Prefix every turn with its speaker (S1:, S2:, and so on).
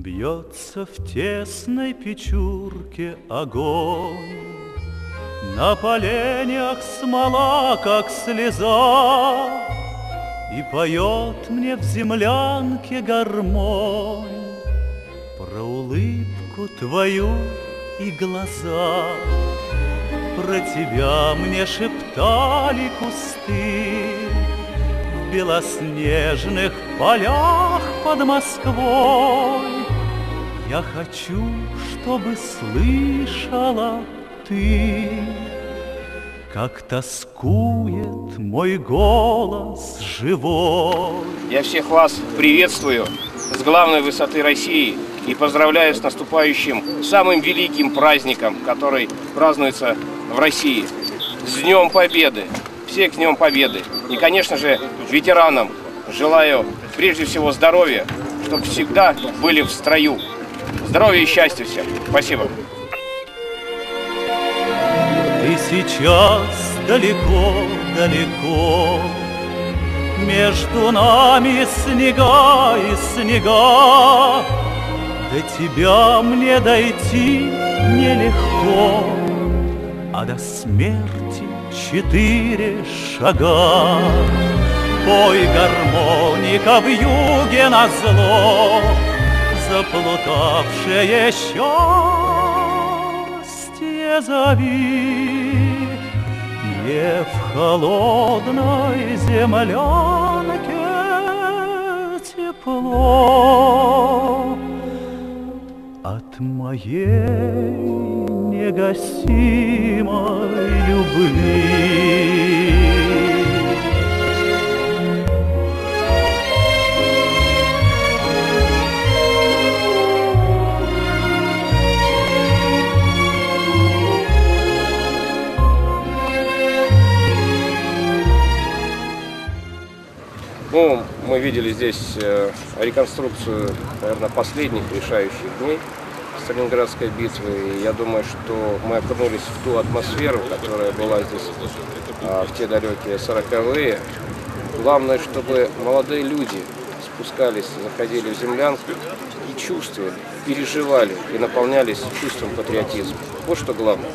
S1: Бьется в тесной печурке огонь, На поленях смола, как слеза, И поет мне в землянке гармонь Про улыбку твою и глаза. Про тебя мне шептали кусты В белоснежных полях под Москвой я хочу, чтобы слышала ты, Как тоскует мой голос живой.
S2: Я всех вас приветствую с главной высоты России и поздравляю с наступающим самым великим праздником, который празднуется в России. С Днем Победы! Всех с Днем Победы! И, конечно же, ветеранам желаю прежде всего здоровья, чтобы всегда были в строю. Здоровья и счастья всем. Спасибо.
S1: Ты сейчас далеко-далеко, Между нами снега и снега, До тебя мне дойти нелегко, А до смерти четыре шага. Пой гармоника в юге на зло, заплутавшее счастье зови. Не в холодной землянке тепло От моей негасимой любви.
S2: Ну, мы видели здесь э, реконструкцию, наверное, последних решающих дней Сталинградской битвы. И я думаю, что мы окунулись в ту атмосферу, которая была здесь а, в те далекие сороковые. Главное, чтобы молодые люди спускались, заходили в землянку и чувствовали, переживали и наполнялись чувством патриотизма. Вот что главное.